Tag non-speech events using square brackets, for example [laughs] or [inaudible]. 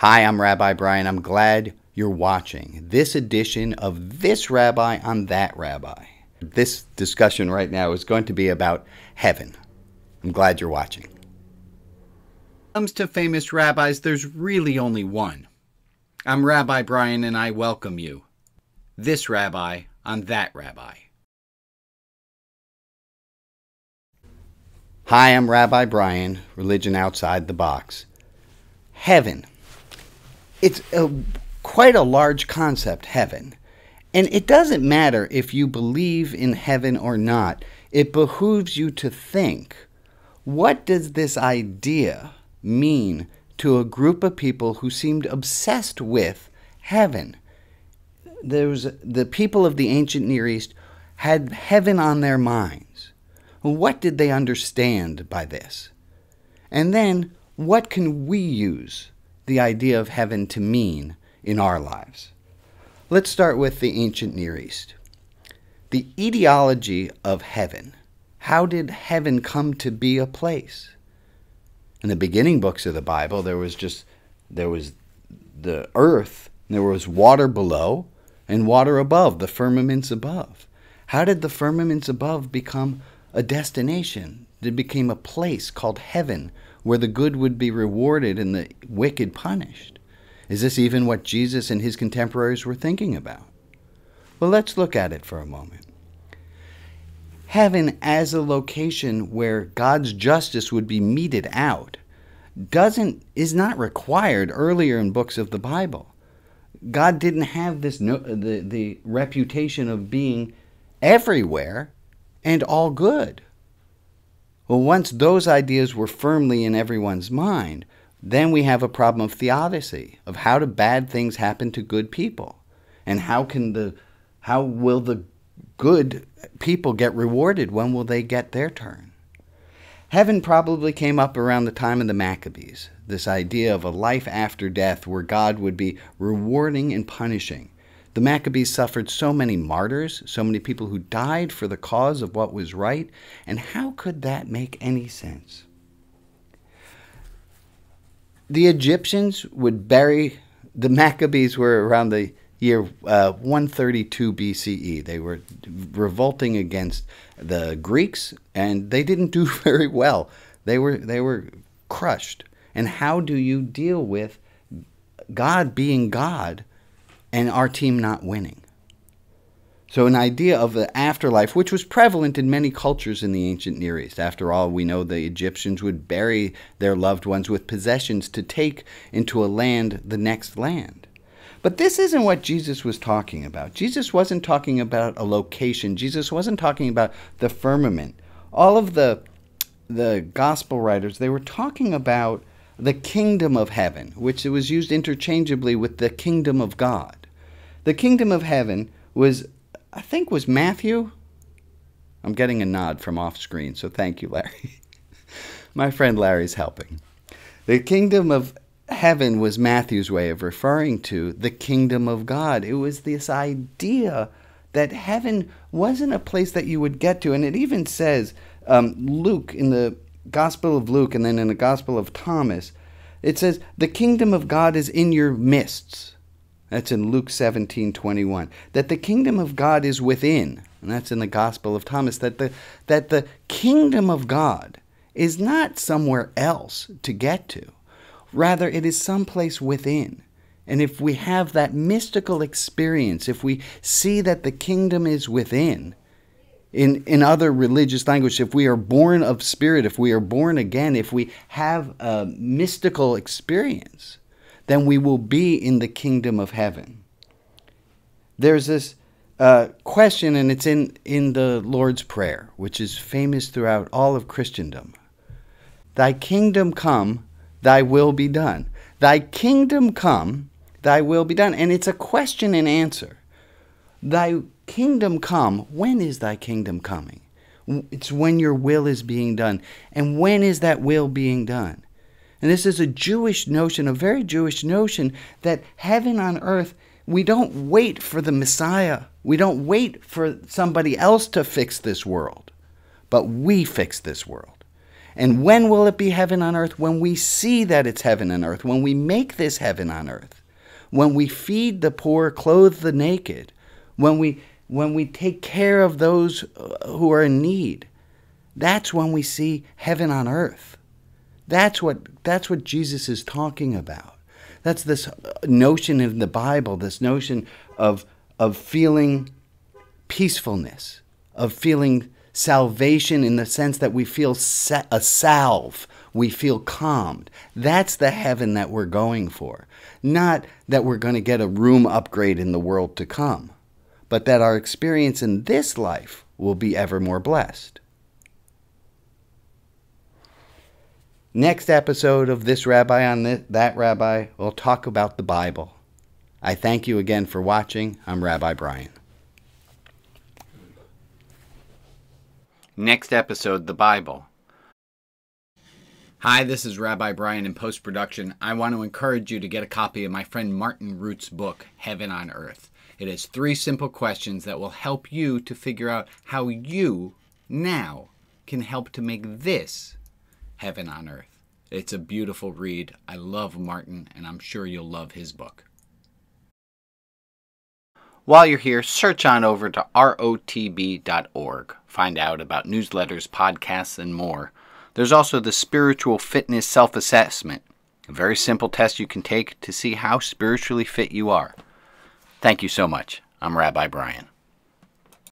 Hi, I'm Rabbi Brian. I'm glad you're watching this edition of This Rabbi on That Rabbi. This discussion right now is going to be about heaven. I'm glad you're watching. When it comes to famous rabbis, there's really only one. I'm Rabbi Brian and I welcome you. This rabbi on That Rabbi. Hi, I'm Rabbi Brian, Religion Outside the Box. Heaven it's a, quite a large concept, heaven. And it doesn't matter if you believe in heaven or not. It behooves you to think what does this idea mean to a group of people who seemed obsessed with heaven? There was, the people of the ancient Near East had heaven on their minds. What did they understand by this? And then, what can we use the idea of heaven to mean in our lives. Let's start with the ancient Near East. The etiology of heaven. How did heaven come to be a place? In the beginning books of the Bible, there was just there was the earth, there was water below and water above, the firmaments above. How did the firmaments above become a destination? It became a place called heaven where the good would be rewarded and the wicked punished. Is this even what Jesus and his contemporaries were thinking about? Well, let's look at it for a moment. Heaven as a location where God's justice would be meted out doesn't is not required earlier in books of the Bible. God didn't have this no, the the reputation of being everywhere and all good. Well, once those ideas were firmly in everyone's mind, then we have a problem of theodicy, of how do bad things happen to good people? And how can the how will the good people get rewarded? When will they get their turn? Heaven probably came up around the time of the Maccabees, this idea of a life after death where God would be rewarding and punishing. The Maccabees suffered so many martyrs, so many people who died for the cause of what was right, and how could that make any sense? The Egyptians would bury, the Maccabees were around the year uh, 132 BCE. They were revolting against the Greeks, and they didn't do [laughs] very well. They were, they were crushed. And how do you deal with God being God and our team not winning. So, an idea of the afterlife, which was prevalent in many cultures in the ancient Near East. After all, we know the Egyptians would bury their loved ones with possessions to take into a land, the next land. But this isn't what Jesus was talking about. Jesus wasn't talking about a location, Jesus wasn't talking about the firmament. All of the, the gospel writers, they were talking about the kingdom of heaven, which was used interchangeably with the kingdom of God. The kingdom of heaven was, I think, was Matthew. I'm getting a nod from off screen, so thank you, Larry. [laughs] My friend Larry's helping. The kingdom of heaven was Matthew's way of referring to the kingdom of God. It was this idea that heaven wasn't a place that you would get to. And it even says, um, Luke, in the Gospel of Luke and then in the Gospel of Thomas, it says, The kingdom of God is in your midst. That's in Luke 17 21. That the kingdom of God is within. And that's in the Gospel of Thomas. That the, that the kingdom of God is not somewhere else to get to. Rather, it is someplace within. And if we have that mystical experience, if we see that the kingdom is within, in, in other religious language, if we are born of spirit, if we are born again, if we have a mystical experience, then we will be in the kingdom of heaven. There's this uh, question, and it's in, in the Lord's Prayer, which is famous throughout all of Christendom Thy kingdom come, thy will be done. Thy kingdom come, thy will be done. And it's a question and answer. Thy kingdom come, when is thy kingdom coming? It's when your will is being done. And when is that will being done? And this is a Jewish notion, a very Jewish notion, that heaven on earth, we don't wait for the Messiah. We don't wait for somebody else to fix this world, but we fix this world. And when will it be heaven on earth? When we see that it's heaven on earth, when we make this heaven on earth, when we feed the poor, clothe the naked, when we when we take care of those uh, who are in need. That's when we see heaven on earth. That's what that's what Jesus is talking about. That's this notion in the Bible, this notion of of feeling peacefulness, of feeling salvation in the sense that we feel a salve, we feel calmed. That's the heaven that we're going for. Not that we're going to get a room upgrade in the world to come, but that our experience in this life will be ever more blessed. Next episode of This Rabbi on this, That Rabbi, we'll talk about the Bible. I thank you again for watching. I'm Rabbi Brian. Next episode The Bible. Hi, this is Rabbi Brian in post production. I want to encourage you to get a copy of my friend Martin Rutte's book, Heaven on Earth. It has three simple questions that will help you to figure out how you now can help to make this Heaven on Earth. It's a beautiful read. I love Martin, and I'm sure you'll love his book. While you're here, search on over to rotb.org. Find out about newsletters, podcasts, and more. There's also the Spiritual Fitness Self Assessment, a very simple test you can take to see how spiritually fit you are. Thank you so much. I'm Rabbi Brian.